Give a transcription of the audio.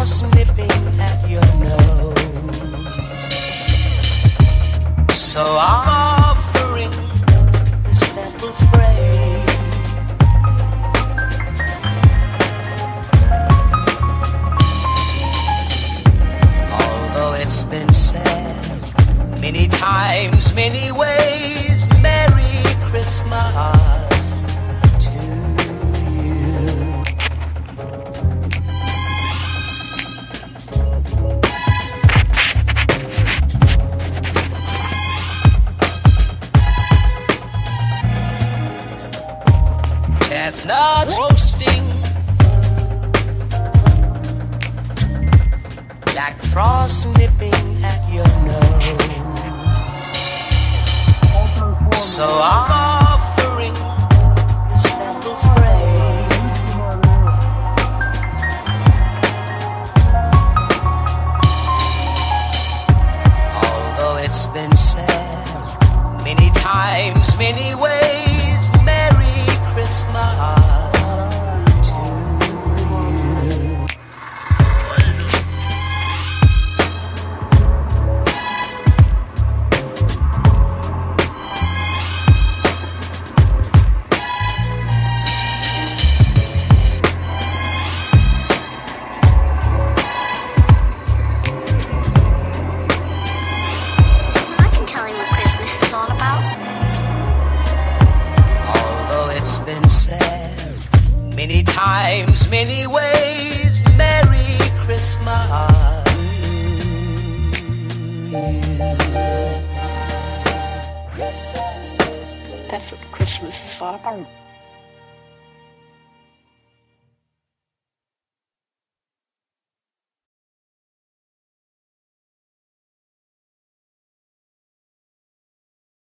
Frost at your nose. So I'm offering a simple phrase. Although it's been said many times, many ways, Merry Christmas Chestnut roasting. Jack Frost nipping at your nose. So I'm offering a simple phrase. Although it's been said many times, many ways, many times, many ways, Merry Christmas. That's what Christmas is all about. Oh.